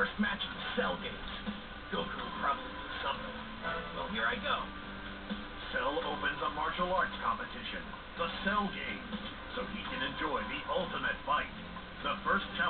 first match of the Cell games. Goku probably knew something. Well, here I go. Cell opens a martial arts competition, the Cell Games, so he can enjoy the ultimate fight. The first challenge.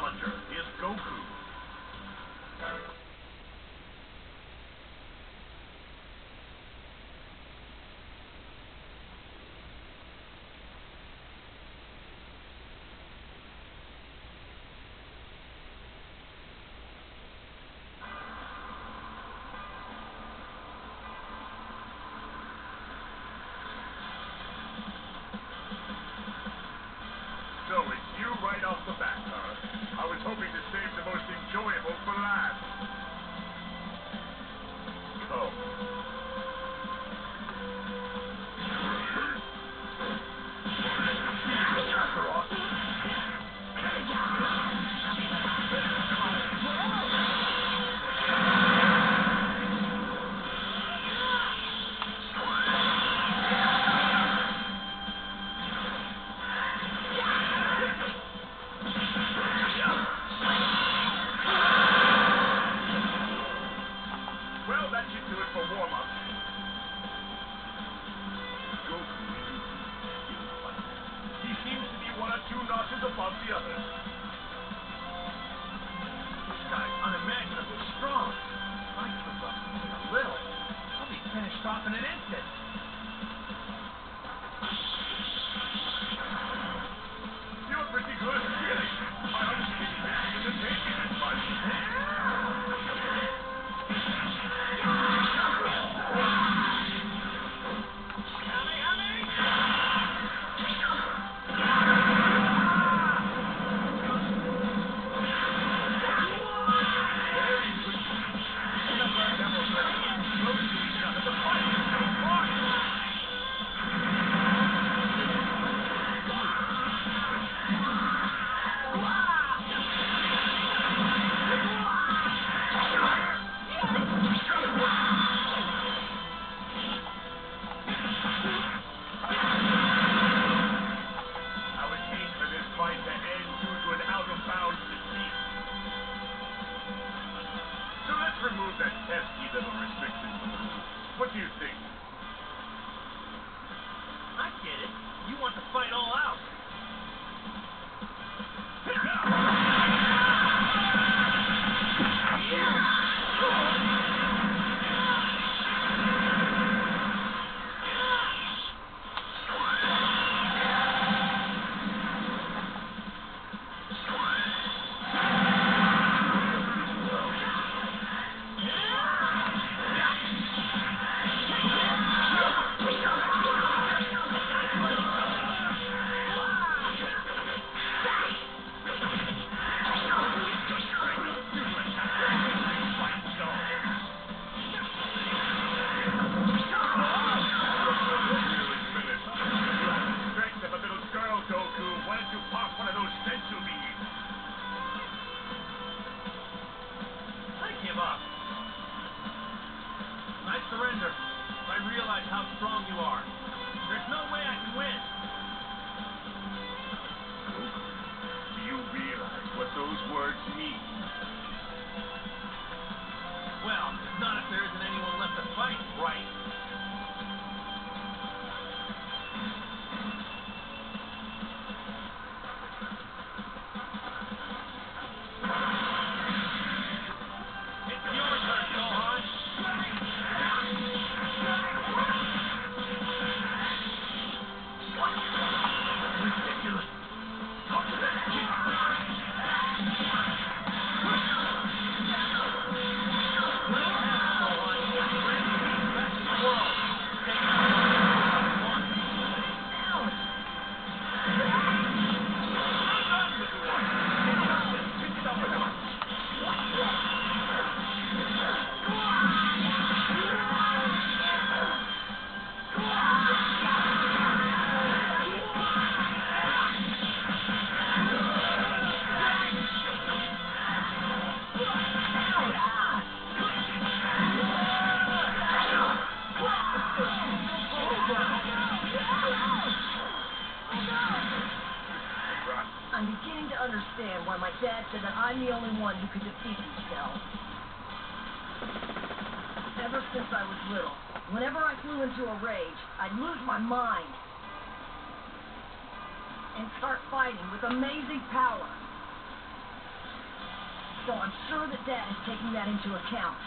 that pesky little restriction from the roof. What do you think? I get it. You want to fight all out. Easy, Cell. Ever since I was little, whenever I flew into a rage, I'd lose my mind and start fighting with amazing power. So I'm sure that Dad is taking that into account.